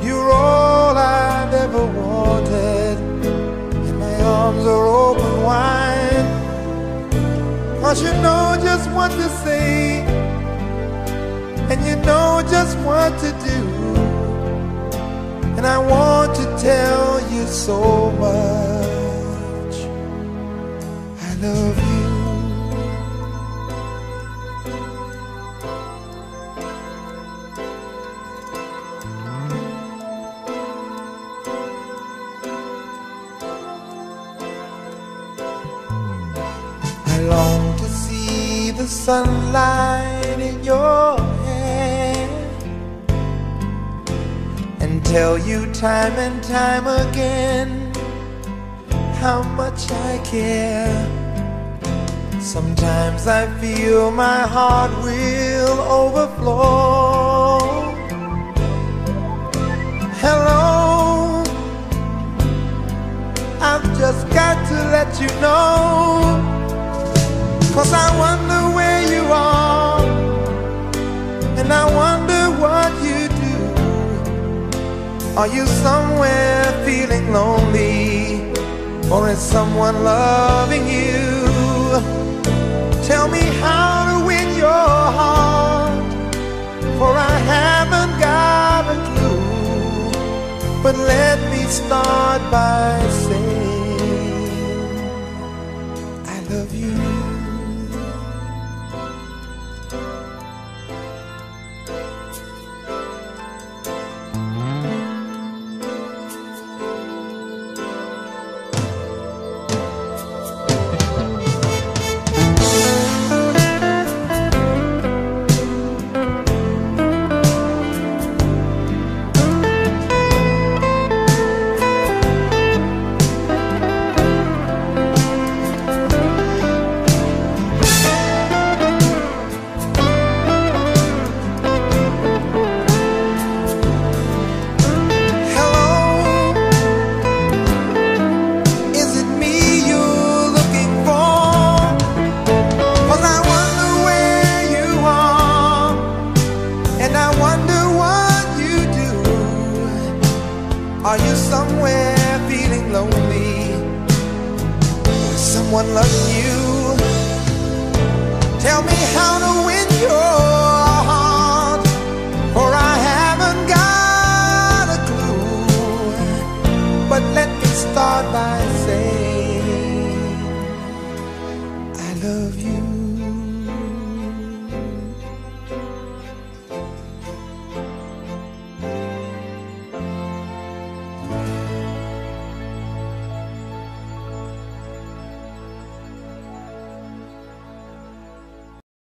You're all I've ever wanted, and my arms are open wide. Cause you know just what to say, and you know just what to do. And I want to tell you so much. I love you. Long to see the sunlight in your hair and tell you time and time again how much I care. Sometimes I feel my heart will overflow. Hello, I've just got to let you know. Cause I wonder where you are, and I wonder what you do. Are you somewhere feeling lonely, or is someone loving you? Tell me how to win your heart, for I haven't got a clue. But let me start by saying, I love you. Somewhere feeling lonely? Someone loving you? Tell me how to win your heart, for I haven't got a clue. But let me start by